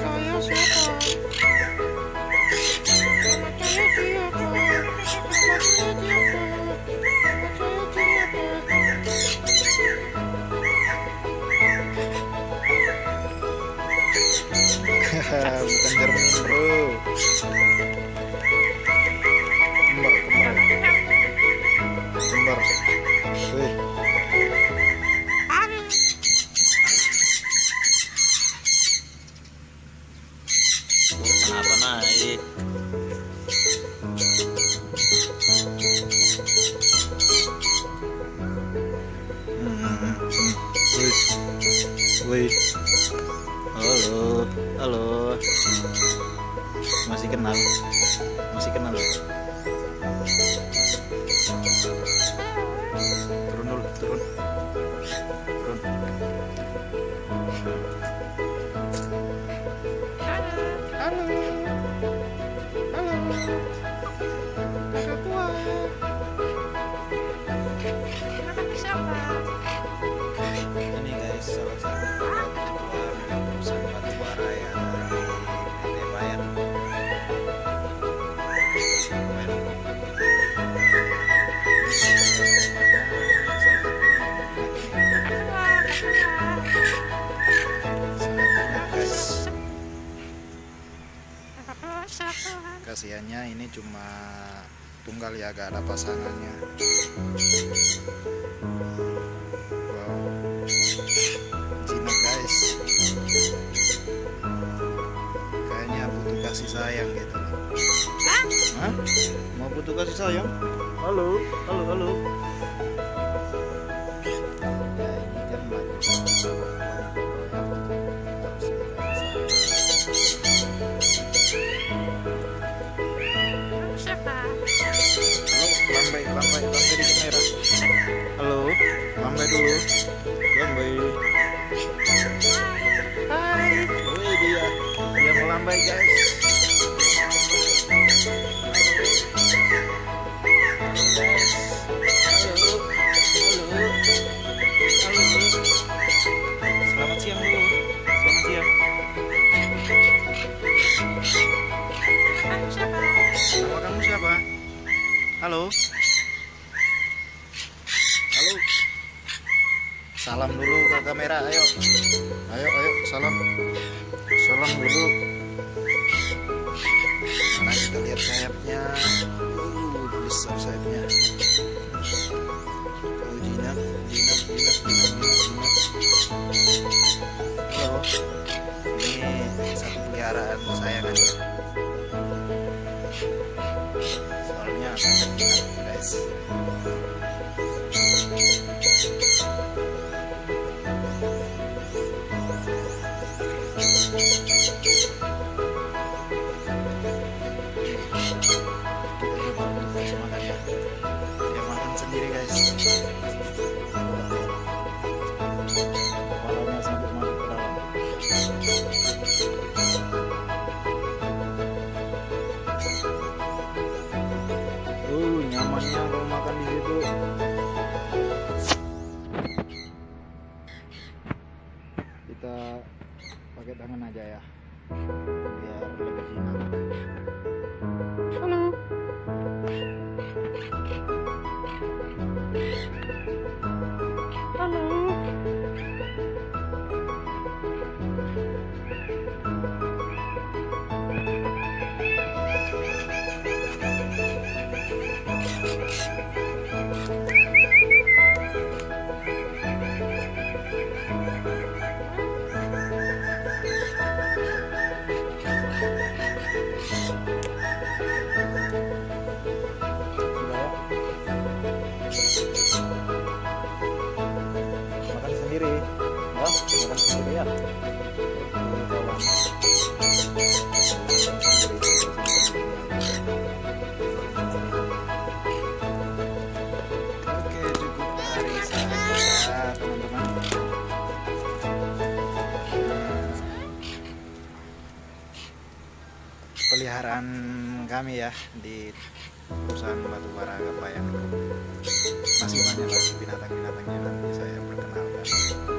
Nama saya Kenapa naik? Hmm, wih wih Halo, halo. Masih kenal? Masih kenal Halo. Halo. Kakak tua. ini kasihannya ini cuma tunggal ya gak ada pasangannya. Wow. Jinak guys. Kayaknya butuh kasih sayang gitu. Hah? mau butuh kasih sayang? Halo halo halo dulu. Lambai. Hai. Wih dia, dia melambai guys. Halo. Halo, halo, halo. Selamat siang dulu. Selamat siang. Nama kamu siapa? Halo. Halo. Salam dulu ke kamera, ayo. Ayo, ayo, salam. Salam dulu. Mana kita lihat sayapnya. Uh, besar sayapnya. Oh, jinak, jinak, jinak, jinak, jinak, jinak. Halo. Ini satu peliharaan kesayangannya. Soalnya sangat jinak, guys. Kepalanya sampai masuk ke dalam. Uh, nyamannya kalau makan di situ. Kita pakai tangan aja ya, biar lebih Makan Peliharaan kami ya di perusahaan batubara Gapayan Masih banyak lagi binatang-binatangnya nanti saya perkenalkan.